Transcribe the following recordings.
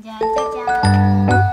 じゃじゃじゃーん。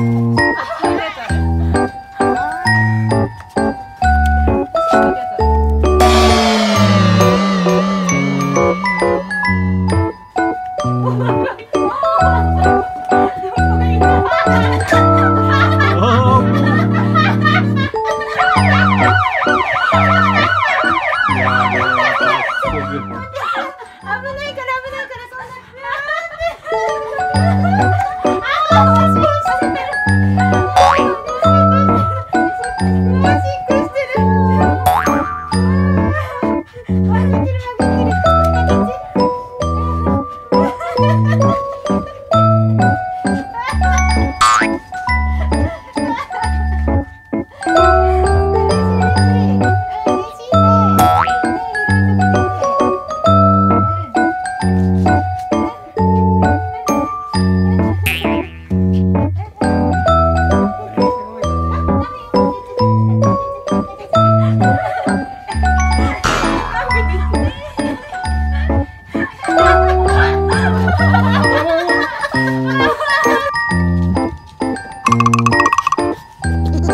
危ないから危ないからそんな。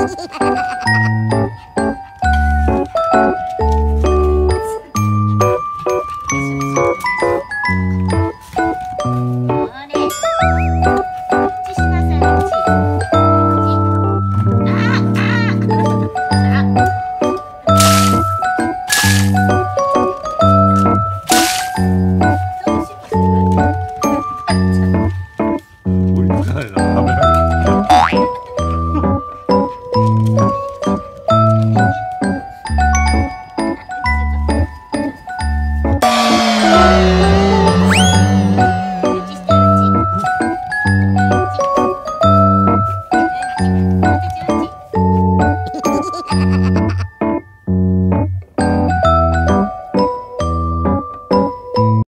Ha ha ha ha!